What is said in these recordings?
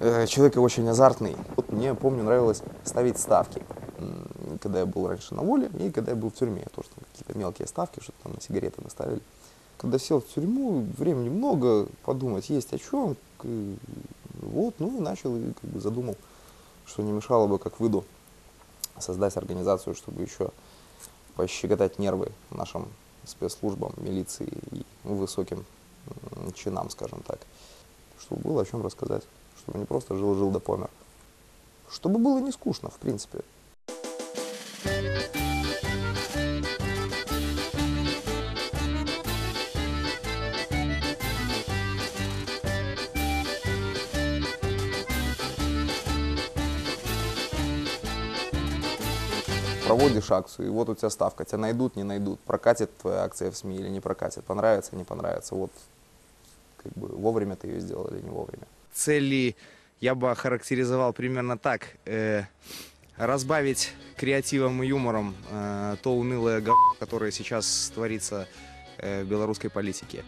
э, человек очень азартный. Вот мне, помню, нравилось ставить ставки. Когда я был раньше на воле и когда я был в тюрьме. Тоже там какие-то мелкие ставки, что-то там на сигареты наставили. Когда сел в тюрьму, времени много, подумать есть о чем. Вот, ну и начал, и как бы задумал, что не мешало бы, как выйду, создать организацию, чтобы еще пощекотать нервы нашим спецслужбам, милиции и высоким чинам, скажем так. Чтобы было о чем рассказать. Чтобы не просто жил-жил да помер. Чтобы было не скучно, в принципе. Проводишь акцию, и вот у тебя ставка, тебя найдут, не найдут, прокатит твоя акция в СМИ или не прокатит, понравится, не понравится. Вот как бы вовремя ты ее сделал или не вовремя. Цели я бы охарактеризовал примерно так. Э, разбавить креативом и юмором э, то унылое говно, которое сейчас творится э, в белорусской политике.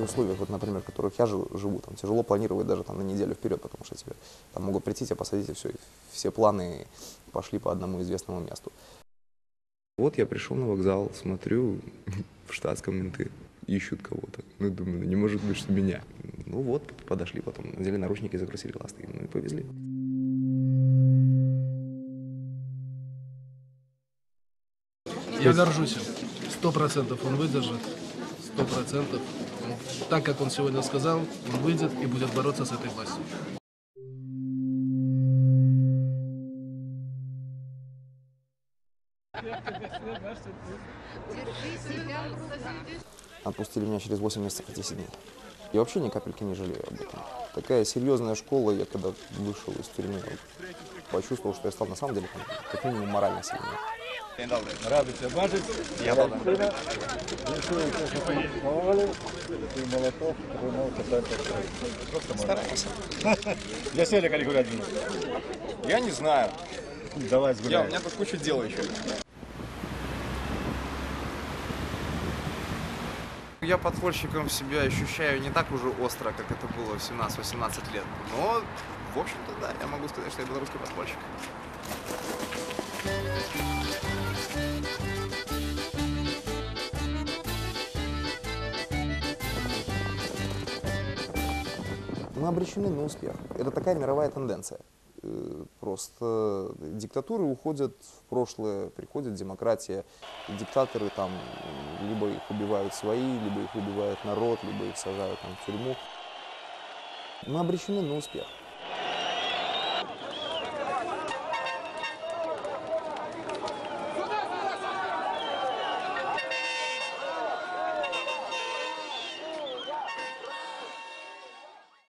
Таких условиях, вот, например, в которых я живу, там тяжело планировать даже там на неделю вперед, потому что тебе там могут прийти, тебя посадить, и все, все планы пошли по одному известному месту. Вот я пришел на вокзал, смотрю, в штатском менты ищут кого-то. Ну, думаю, ну, не может быть, что меня. Ну вот, подошли потом, надели наручники, закрутили ласты, ну и повезли. Я горжусь им. Сто процентов он выдержит. Сто процентов. Так, как он сегодня сказал, он выйдет и будет бороться с этой властью. Отпустили меня через 8 месяцев и 10 дней. Я вообще ни капельки не жалею об этом. Такая серьезная школа, я когда вышел из тюрьмы, вот, почувствовал, что я стал на самом деле там, как минимум морально сильнее. Радий тебе бачити. Я Валентина. Віршую те, що ти навалив. Ти молоток, тримав питання. Просто стараємося. Для сьогодні коли гулять будемо? Я не знаю. Давай згуляємо. тут куча дел еще. Я подпольщиком себя ощущаю не так уже остро, как это было в 17-18 лет. Но, в общем-то, да, я могу сказать, что я белорусский подпольщик. Мы обречены на успех. Это такая мировая тенденция. Просто диктатуры уходят в прошлое, приходит демократия. И диктаторы там либо их убивают свои, либо их убивает народ, либо их сажают там, в тюрьму. Мы обречены на успех.